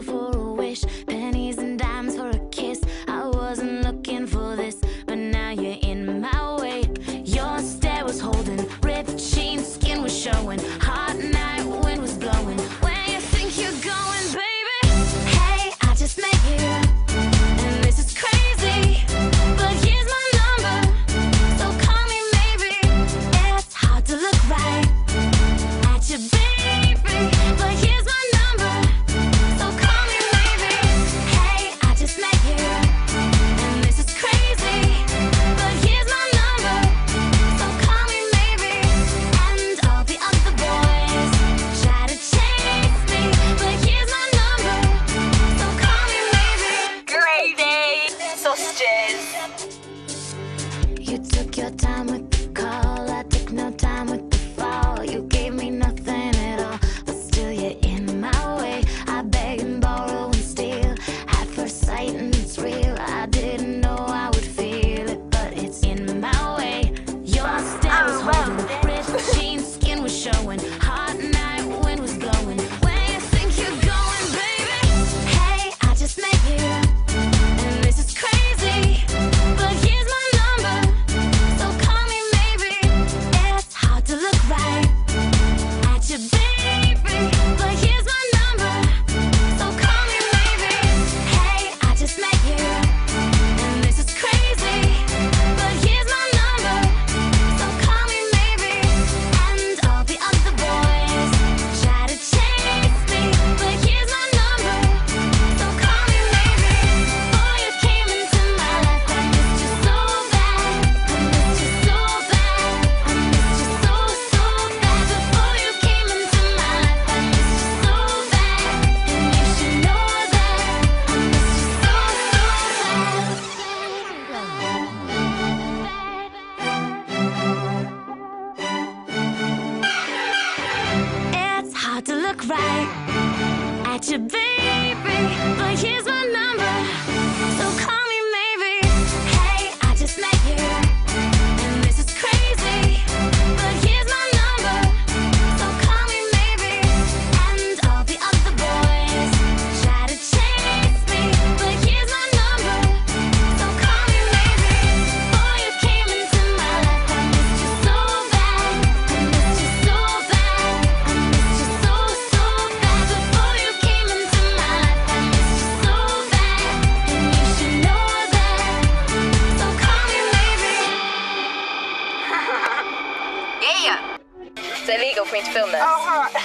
For. time with look right at your baby. Yeah. It's illegal for me to film this. Oh,